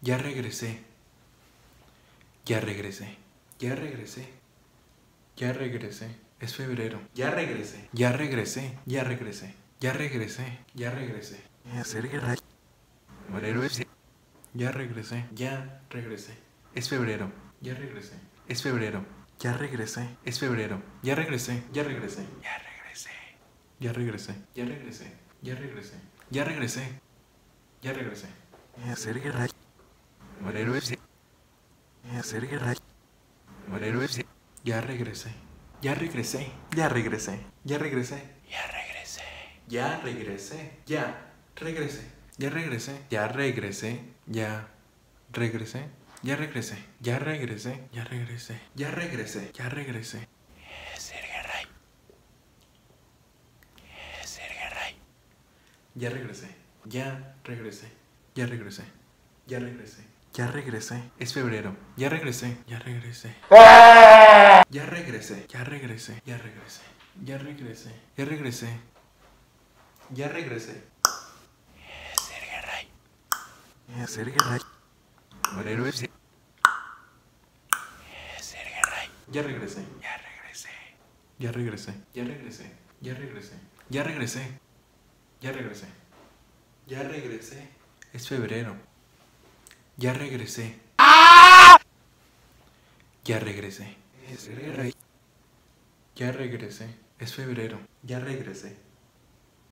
Ya regresé. Ya regresé. Ya regresé. Ya regresé. Es febrero. Ya regresé. Ya regresé. Ya regresé. Ya regresé. Ya regresé. Ya regresé. Ya regresé. Es febrero. Ya regresé. Es febrero. Ya regresé. Es febrero. Ya regresé. Ya regresé. Ya regresé. Ya regresé. Ya regresé. Ya regresé. Ya regresé. Ya regresé. Febrero es- Ya regresé. Ya regresé. Ya regresé. Ya regresé. Ya regresé. Ya regresé. Ya regresé. Ya regresé. Ya regresé. Ya regresé. Ya regresé. Ya regresé. Ya regresé. Ya regresé. Ya regresé. Ya regresé. Ya regresé. Ya regresé. Ya regresé. Ya regresé. Es febrero. Ya regresé. Ya regresé. Ya regresé. Ya regresé. Ya regresé. Ya regresé. Ya regresé. Ya regresé. Febrero es- Ya regresé. Ya regresé. Ya regresé. Ya regresé. Ya regresé. Ya regresé. Ya regresé. Ya regresé. Es febrero. Ya regresé. Ya regresé. Ya regresé. Es febrero. Ya regresé.